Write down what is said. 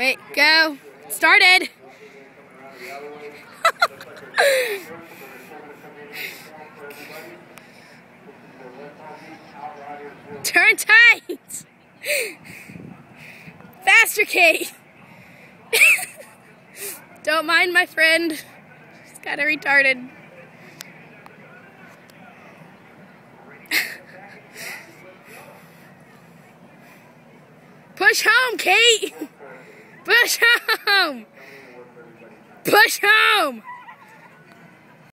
Wait, go. Started. Turn tight. Faster, Kate. Don't mind my friend. She's kind of retarded. Push home, Kate. Push home. Push home.